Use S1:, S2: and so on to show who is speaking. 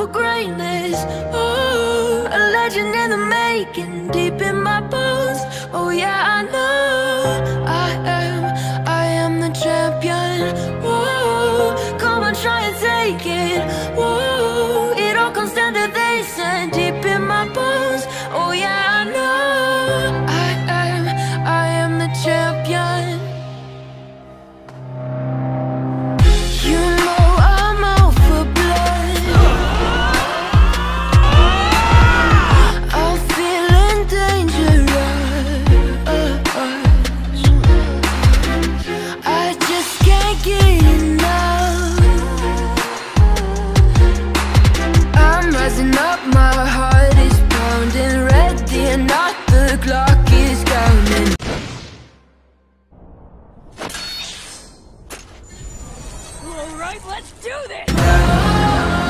S1: for greatness. Ooh, a legend in the making, deep in my bones. Oh yeah, I know. I up, my heart is pounding Ready And not, the clock is counting
S2: Alright, let's do this!